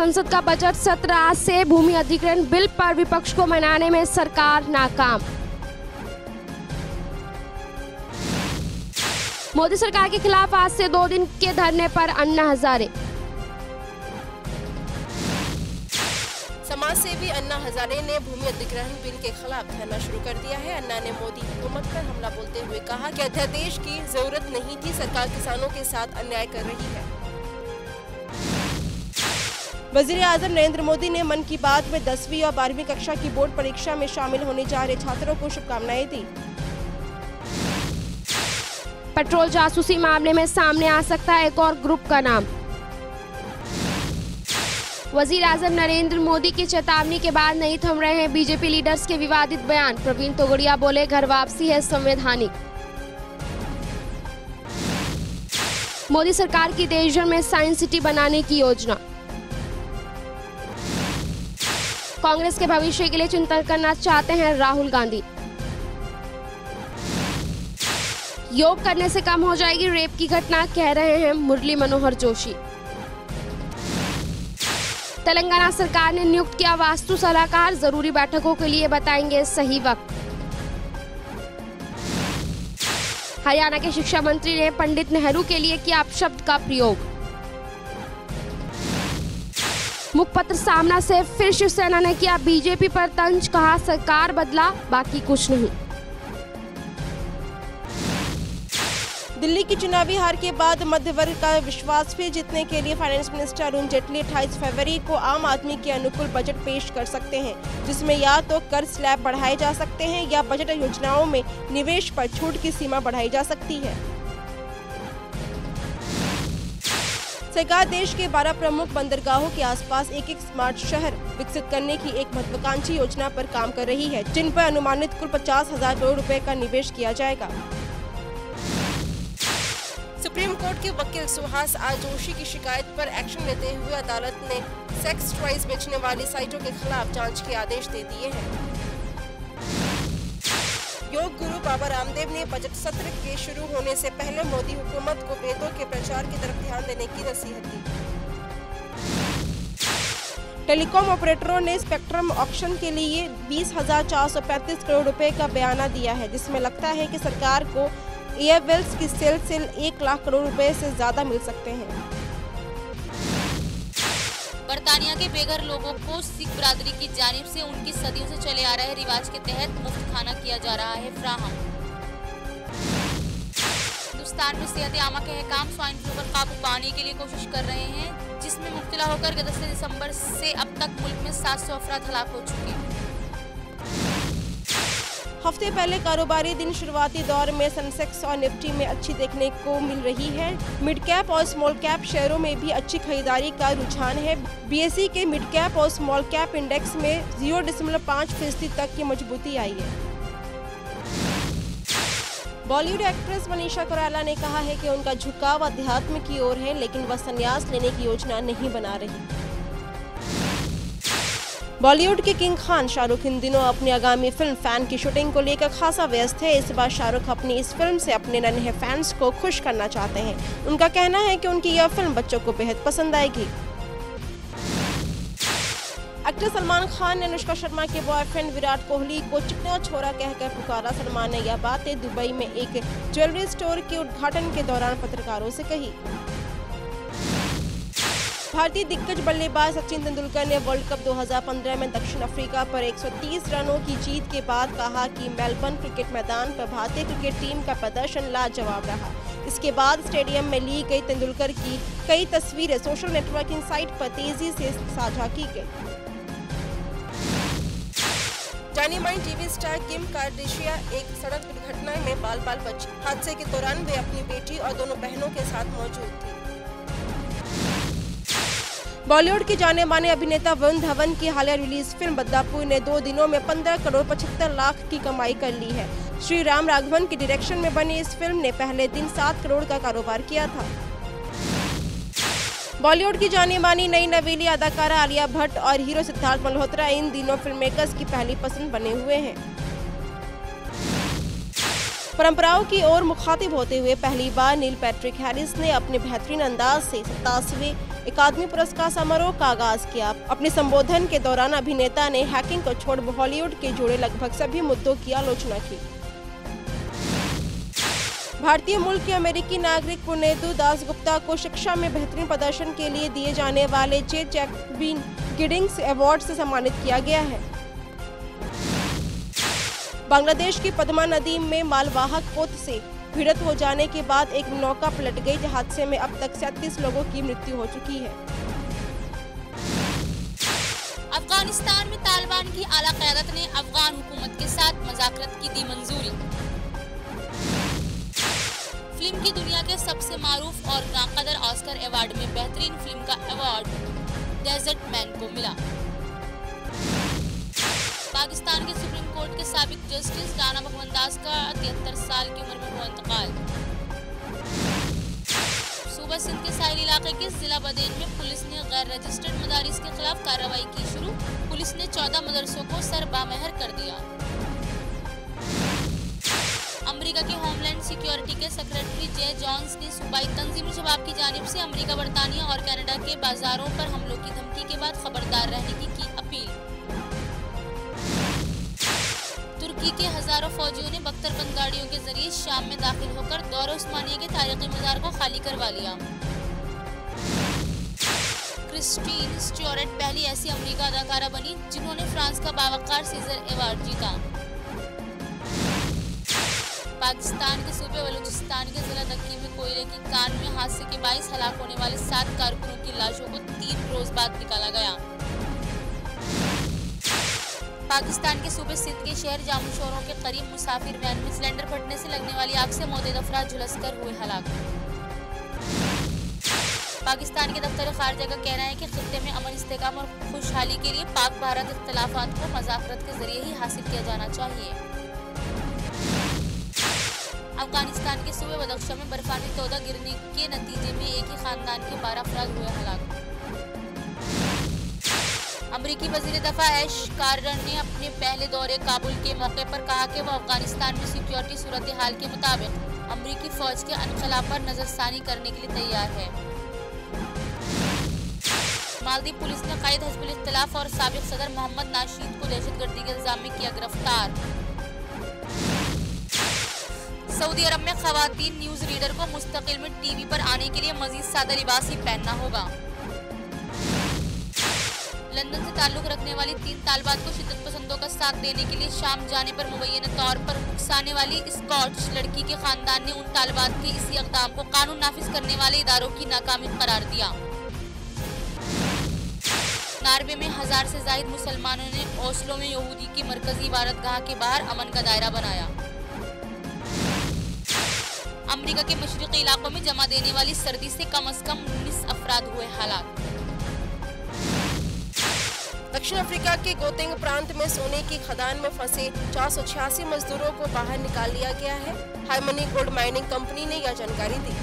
संसद का बजट सत्र आज से भूमि अधिग्रहण बिल पर विपक्ष को मनाने में सरकार नाकाम। मोदी सरकार के खिलाफ आज से दो दिन के धरने पर अन्ना हजारे। समाज सेवी अन्ना हजारे ने भूमि अधिग्रहण बिल के खिलाफ धरना शुरू कर दिया है। अन्ना ने मोदी हुकूमत पर हमला बोलते हुए कहा कि अध्यादेश की ज़रूरत नहीं थी। सरकार किसानों के साथ अन्याय कर रही है। वज़ीर आज़म नरेंद्र मोदी ने मन की बात में दसवीं और बारहवीं कक्षा की बोर्ड परीक्षा में शामिल होने जा रहे छात्रों को शुभकामनाएँ दी। पेट्रोल जासूसी मामले में सामने आ सकता है एक और ग्रुप का नाम। वज़ीर आज़म नरेंद्र मोदी की चेतावनी के बाद नहीं थम रहे हैं बीजेपी लीडर्स के विवादित बयान। प्रवीण तोगड़िया बोले, घर वापसी है संवैधानिक। मोदी सरकार की देशभर में साइंस सिटी बनाने की योजना। कांग्रेस के भविष्य के लिए चिंतन करना चाहते हैं राहुल गांधी। योग करने से कम हो जाएगी रेप की घटना, कह रहे हैं मुरली मनोहर जोशी। तेलंगाना सरकार ने नियुक्त किया वास्तु सलाहकार, ज़रूरी बैठकों के लिए बताएँगे सही वक्त। हरियाणा के शिक्षा मंत्री ने पंडित नेहरू के लिए किया अपशब्द का प्रयोग। मुखपत्र सामना से फिर शिवसेना ने किया बीजेपी पर तंज, कहा सरकार बदला, बाकी कुछ नहीं। दिल्ली की चुनावी हार के बाद मध्य वर्ग का विश्वास फिर जीतने के लिए फाइनेंस मिनिस्टर अरुण जेटली 28 फरवरी को आम आदमी के अनुकूल बजट पेश कर सकते हैं, जिसमें या तो कर स्लैब बढ़ाए जा सकते हैं या बजट योजनाओं में निवेश पर छूट की सीमा बढ़ाई जा सकती है। सरकार देश के 12 प्रमुख बंदरगाहों के आसपास एक एक स्मार्ट शहर विकसित करने की एक महत्वाकांक्षी योजना पर काम कर रही है, जिन पर अनुमानित कुल पचास हज़ार करोड़ रुपए का निवेश किया जाएगा। सुप्रीम कोर्ट के वकील सुहास आज जोशी की शिकायत पर एक्शन लेते हुए अदालत ने सेक्स टॉयज बेचने वाली साइटों के खिलाफ जाँच के आदेश दे दिए हैं। योग गुरु बाबा रामदेव ने बजट सत्र के शुरू होने से पहले मोदी हुकूमत को वेदों के प्रचार की तरफ़ ध्यान देने की नसीहत दी। टेलीकॉम ऑपरेटरों ने स्पेक्ट्रम ऑक्शन के लिए बीस हज़ार चार सौ पैंतीस करोड़ रुपए का बयाना दिया है, जिसमें लगता है कि सरकार को एयरवेल्स की सेल से एक लाख करोड़ रुपए से ज़्यादा मिल सकते हैं। बरतानिया के बेघर लोगों को सिख बरादरी की जानब से उनकी सदियों से चले आ रहे रिवाज के तहत मुफ़्त खाना किया जा रहा है फ्राहम। हिंदुस्तान में सेहत आमा के हकाम स्वाइन फ्लू पर काबू पाने के लिए कोशिश कर रहे हैं, जिसमें मुब्तला होकर दस दिसंबर से अब तक मुल्क में सात सौ अफराद हलाक हो चुके हैं। हफ़्ते पहले कारोबारी दिन शुरुआती दौर में सेंसेक्स और निफ्टी में अच्छी देखने को मिल रही है। मिड कैप और स्मॉल कैप शेयरों में भी अच्छी खरीदारी का रुझान है। बीएसई के मिड कैप और स्मॉल कैप इंडेक्स में ज़ीरो दशमलव पाँच फ़ीसदी तक की मजबूती आई है। बॉलीवुड एक्ट्रेस मनीषा कोराला ने कहा है कि उनका झुकाव अध्यात्म की ओर है, लेकिन वह संन्यास लेने की योजना नहीं बना रही। बॉलीवुड के किंग खान शाहरुख इन दिनों अपनी आगामी फ़िल्म फ़ैन की शूटिंग को लेकर खासा व्यस्त है। इस बार शाहरुख अपनी इस फ़िल्म से अपने नन्हे फैंस को खुश करना चाहते हैं। उनका कहना है कि उनकी यह फ़िल्म बच्चों को बेहद पसंद आएगी। एक्टर सलमान खान ने अनुष्का शर्मा के बॉयफ्रेंड विराट कोहली को चिकना छोरा कहकर पुकारा सलमान ने यह बातें दुबई में एक ज्वेलरी स्टोर के उद्घाटन के दौरान पत्रकारों से कही। भारतीय दिग्गज बल्लेबाज सचिन तेंदुलकर ने वर्ल्ड कप 2015 में दक्षिण अफ्रीका पर 130 रनों की जीत के बाद कहा कि मेलबर्न क्रिकेट मैदान पर भारतीय क्रिकेट टीम का प्रदर्शन लाजवाब रहा। इसके बाद स्टेडियम में ली गई तेंदुलकर की कई तस्वीरें सोशल नेटवर्किंग साइट पर तेज़ी से साझा की गई। माइन टीवी स्टार किम कार्डेशिया एक सड़क दुर्घटना में बाल बाल बची हादसे के दौरान वे अपनी बेटी और दोनों बहनों के साथ मौजूद थी। बॉलीवुड के जाने माने अभिनेता वरुण धवन की हालिया रिलीज़ फ़िल्म बदलापुर ने दो दिनों में 15 करोड़ पचहत्तर लाख की कमाई कर ली है। श्री राम राघवन के डायरेक्शन में बनी इस फ़िल्म ने पहले दिन सात करोड़ का कारोबार किया था। बॉलीवुड की जानी मानी नई नवेली अदाकारा आलिया भट्ट और हीरो सिद्धार्थ मल्होत्रा इन दिनों फ़िल्म मेकर्स की पहली पसंद बने हुए हैं। परंपराओं की ओर मुखातिब होते हुए पहली बार नील पैट्रिक हैरिस ने अपने बेहतरीन अंदाज से सतासीवें अकादमी पुरस्कार समारोह का आगाज़ किया। अपने संबोधन के दौरान अभिनेता ने हैकिंग को छोड़ बॉलीवुड के जुड़े लगभग सभी मुद्दों की आलोचना की। भारतीय मूल के अमेरिकी नागरिक पुनेदु दास गुप्ता को शिक्षा में बेहतरीन प्रदर्शन के लिए दिए जाने वाले चे चैकबिन गिडिंग्स अवार्ड से सम्मानित किया गया है। बांग्लादेश की पद्मा नदी में मालवाहक पोत से भिड़त हो जाने के बाद एक नौका पलट गई हादसे में अब तक सैंतीस लोगों की मृत्यु हो चुकी है। अफ़गानिस्तान में तालिबान की आला क्यादत ने अफगान हुकूमत के साथ मजाकरत की दी मंजूरी। फ़िल्म की दुनिया के सबसे मारूफ और नाकदर ऑस्कर अवार्ड में बेहतरीन फ़िल्म का अवार्ड डेजर्ट मैन को मिला। पाकिस्तान के सुप्रीम कोर्ट के सबक जस्टिस राना भगवंत दास का तिहत्तर साल की उम्र में हुआ इंतकाल। सूबा सिंध के साहिल इलाके के जिला बदेन में पुलिस ने गैर रजिस्टर्ड मदारिस के खिलाफ कार्रवाई की शुरू। पुलिस ने चौदह मदरसों को सरबामहर कर दिया। अमेरिका के होमलैंड सिक्योरिटी के सेक्रेटरी जे जॉन्स ने सूबाई तंजीम जवाब की जानब से अमेरिका, बरतानिया और कनाडा के बाजारों पर हमलों की धमकी के बाद खबरदार रहने की की तुर्की के हज़ारों फौजियों ने बख्तरबंद गाड़ियों के ज़रिए शाम में दाखिल होकर दौर उस्मानिया के तारीखी मजार को खाली करवा लिया। क्रिस्टीन स्टूअर्ट पहली ऐसी अमेरिका अदाकारा बनी जिन्होंने फ्रांस का बावकार सीजर अवार्ड जीता। पाकिस्तान के सूबे बलूचिस्तान के जिला दक्की में कोयले की कान में हादसे के बाईस हलाक होने वाले सात कारकुनों की लाशों को तीन रोज बाद निकाला गया। पाकिस्तान के सूबे सिंध के शहर जामू शोरों के करीब मुसाफिर वैन में सिलेंडर फटने से लगने वाली आग से मोदे अफराद झुलसकर हुए हलाक पाकिस्तान के दफ्तर खारजा का कहना है कि खत्े में अमन इस्तेकाम और खुशहाली के लिए पाक भारत इख्तलाफात को मजाकरत के ज़रिए ही हासिल किया जाना चाहिए। अफ़गानिस्तान के सूबे बदख्शा में बर्फानी तोदा गिरने के नतीजे में एक ही खानदान के बारह अफराद हुए हलाक अमरीकी वज़ीर दफ़ा ऐश कारन ने अपने पहले दौरे काबुल के मौके पर कहा कि वह अफ़गानिस्तान में सिक्योरिटी सूरत हाल के मुताबिक अमरीकी फौज के अनखला पर नजरसानी करने के लिए तैयार है। मालदीव पुलिस ने कैद हजबुल इख्तलाफ और सबक सदर मोहम्मद नाशीद को दहशतगर्दी के इल्ज़ाम में किया गिरफ़्तार। सऊदी अरब में खवतान न्यूज़ रीडर को मुस्तकिल में टीवी पर आने के लिए मजीद सादा लिबास ही पहनना होगा। लंदन से ताल्लुक रखने वाली तीन तालबात को शिदत पसंदों का साथ देने के लिए शाम जाने पर मुबैन तौर पर उकसाने वाली स्कॉटिश लड़की के खानदान ने उन तालबात के इसी अकदाम को कानून नाफिज करने वाले इदारों की नाकामी करार दिया। नार्वे में हज़ार से जायद मुसलमानों ने ओस्लो में यहूदी की मरकजी इबारतगाह के बाहर अमन का दायरा बनाया। अमेरिका के मशरकी इलाकों में जमा देने वाली सर्दी से कम अज कम उन्नीस अफराद हुए हालात। दक्षिण अफ्रीका के गोतेंग प्रांत में सोने की खदान में फंसे चार सौ छियासी मजदूरों को बाहर निकाल लिया गया है। हाईमनी गोल्ड माइनिंग कंपनी ने यह जानकारी दी।